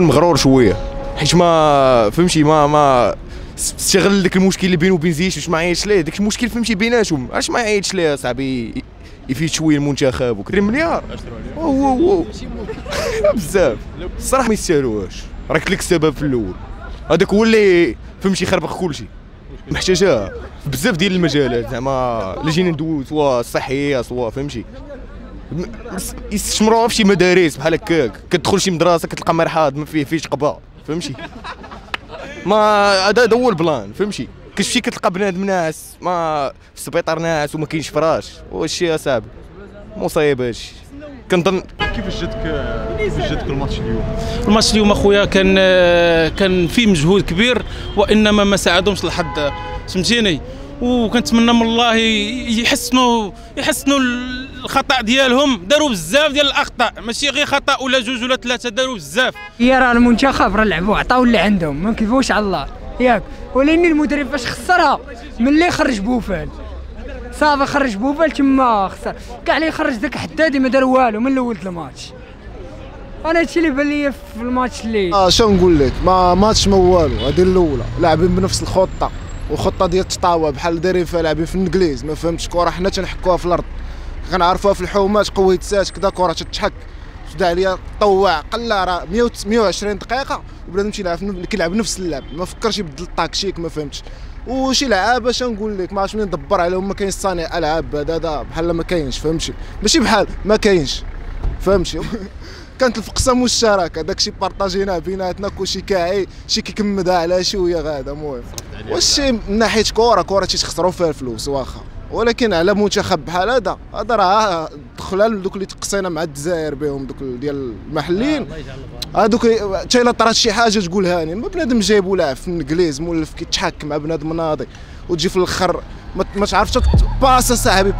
مغرور شوية. حيت ما فهمتي ما ما استغل داك المشكل اللي بينه وبين زيش باش ما يعيطش ليه؟ داك المشكل فهمتي بيناتهم. علاش ما يعيطش ليه صاحبي؟ يفيد شوية المنتخب وكري مليار. هو هو بزاف. الصراحه ما يستاهلوهاش راه قلت لك السبب في الأول. هذاك هو اللي فهمتي خربق كلشي. محتاجها في بزاف ديال المجالات. زعما اللي جينا ندوي سواء الصحيه سواء فهمتي؟ يستثمروها في شي مدارس بحال هكاك. كتدخل شي مدرسة كتلقى مرحاض ما فيه فيش قبا. فهمتي؟ ما هذا هذا هو البلان فهمتي؟ كتمشي كتلقى بنادم ناعس ما في السبيطار ناعس وما كاينش فراش. وهادشي اصاحبي مصيبه هادشي. كنظن كيفاش جاتك كيفاش جاتك الماتش اليوم؟ الماتش اليوم أخويا كان كان فيه مجهود كبير وإنما ما ساعدهمش الحظ فهمتيني؟ وكنتمنى من الله يحسنوا يحسنوا الخطأ ديالهم. داروا بزاف ديال الأخطاء. ماشي غير خطأ ولا جوج ولا ثلاثة داروا بزاف. هي راه المنتخب راه لعبوا عطاو اللي عندهم. ما نكذبوش على الله. ياك. ولكن المدرب فاش خسرها ملي خرج بوفال؟ صافي خرج بوفال تما خسر. كاع اللي خرج ذاك حدادي ما دار والو من الأول الماتش. أنا هادشي اللي بان لي في الماتش اللي آه شنو نقول لك؟ ما ماتش ما والو هذه الأولى. لاعبين بنفس الخطة. وخطة ديال التطاوع بحال دايرين فيها لاعبين في الإنجليز ما فهمتش كره حنا تنحكوها في الأرض. كنعرفوها في الحومات قوية ساش كذا كره تتحك. شدا عليا طوع قلا راه 100 120 دقيقة وبنادم تيلعب كيلعب نفس اللعب. ما فكرش يبدل ال tactique ما فهمتش. وشي لعابة اش نقول لك؟ ما عرفتش منين ندبر عليهم ما كاينش صانع ألعاب هذا بحال ما كاينش فهمتي؟ ماشي بحال ما كاينش. فهمتي؟ كانت الفقصه مشتركه داكشي بارطاجيناه بيناتنا كلشي كاعي شي كيكمدها على شوية غادا المهم. واش من ناحية كره كره تيتخسروا فيها الفلوس واخا. ولكن على منتخب بحال هذا هذا راه دخلها لدوك اللي تقصينا مع الجزائر بهم دوك ديال المحليين. هذوك حتى إلا طرات شي حاجة تقولها لي ما بنادم جايبو لاعب في الانجليز مولف كيتحك مع بنادم ناضي وتجي في الأخر ما ما تعرفش باس صاحبي.